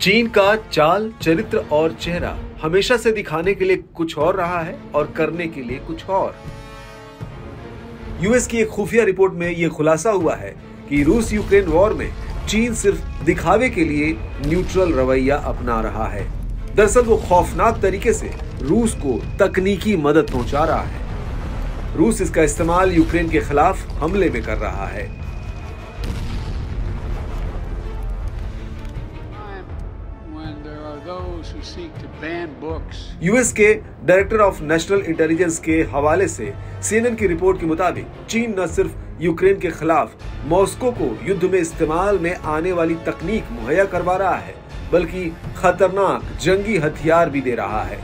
चीन का चाल, चरित्र और चेहरा हमेशा से दिखाने के लिए कुछ और रहा है और करने के लिए कुछ और। यूएस की एक खुफिया रिपोर्ट में यह खुलासा हुआ है कि रूस यूक्रेन वॉर में चीन सिर्फ़ दिखावे के लिए न्यूट्रल रवैया अपना रहा है। दरअसल वो खौफनाक तरीके से रूस को तकनीकी मदद पहुँचा रहा है। रूस इसका इस्तेमाल यूक्रेन के खिलाफ हमले में कर रहा है। यूएस के डायरेक्टर ऑफ़ नेशनल इंटेलिजेंस के हवाले से सीएनएन की रिपोर्ट के मुताबिक, चीन न सिर्फ़ यूक्रेन के खिलाफ मॉस्को को युद्ध में इस्तेमाल में आने वाली तकनीक मुहैया करवा रहा है, बल्कि खतरनाक जंगी हथियार भी दे रहा है।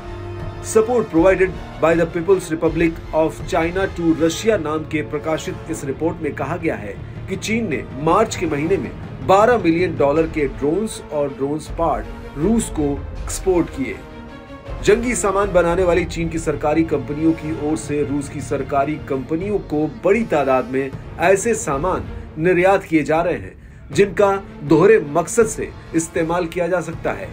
Support provided by the People's Republic of China to Russia नाम के प्रकाशित इस रिपोर्ट में कहा गया है कि चीन ने मार्च के महीने में 12 मिलियन डॉलर के ड्रोन्स और ड्रोन्स पार्ट रूस को एक्सपोर्ट किए। जंगी सामान बनाने वाली चीन की सरकारी कंपनियों की ओर से रूस की सरकारी कंपनियों को बड़ी तादाद में ऐसे सामान निर्यात किए जा रहे हैं, जिनका दोहरे मकसद से इस्तेमाल किया जा सकता है।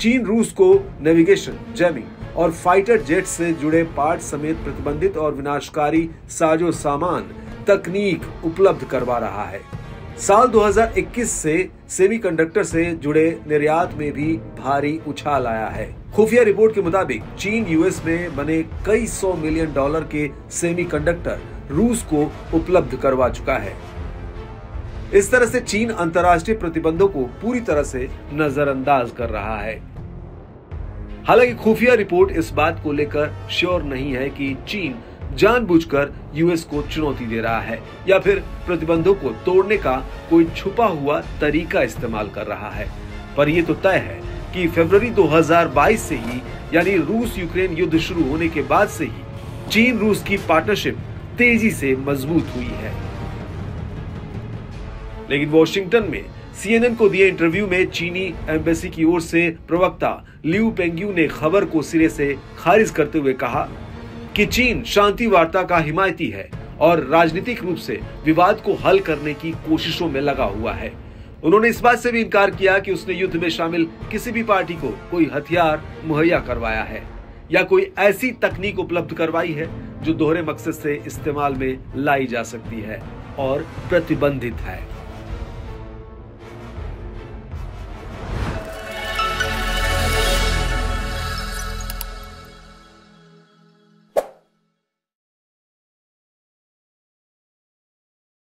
चीन रूस को नेविगेशन जैमिंग और फाइटर जेट से जुड़े पार्ट समेत प्रतिबंधित और विनाशकारी साजो सामान तकनीक उपलब्ध करवा रहा है। साल 2021 से सेमीकंडक्टर से जुड़े निर्यात में भी भारी उछाल आया है। खुफिया रिपोर्ट के मुताबिक, चीन यूएस में बने कई सौ मिलियन डॉलर के सेमीकंडक्टर रूस को उपलब्ध करवा चुका है। इस तरह से चीन अंतर्राष्ट्रीय प्रतिबंधों को पूरी तरह से नजरअंदाज कर रहा है। हालाँकि खुफिया रिपोर्ट इस बात को लेकर श्योर नहीं है कि चीन जानबूझकर यूएस को चुनौती दे रहा है, या फिर प्रतिबंधों को तोड़ने का कोई छुपा हुआ तरीका इस्तेमाल कर रहा है। पर यह तो तय है कि फरवरी 2022 से ही, यानी रूस यूक्रेन युद्ध शुरू होने के बाद से ही चीन रूस की पार्टनरशिप तेज़ी से मज़बूत हुई है। लेकिन वॉशिंगटन में सीएनएन को दिए इंटरव्यू में चीनी एम्बेसी की ओर से प्रवक्ता लियू पेंग्यू ने खबर को सिरे से खारिज करते हुए कहा कि चीन शांति वार्ता का हिमायती है और राजनीतिक रूप से विवाद को हल करने की कोशिशों में लगा हुआ है। उन्होंने इस बात से भी इनकार किया कि उसने युद्ध में शामिल किसी भी पार्टी को कोई हथियार, मुहैया करवाया है, या कोई ऐसी तकनीक उपलब्ध करवाई है जो दोहरे मकसद से इस्तेमाल में लाई जा सकती है और प्रतिबंधित है।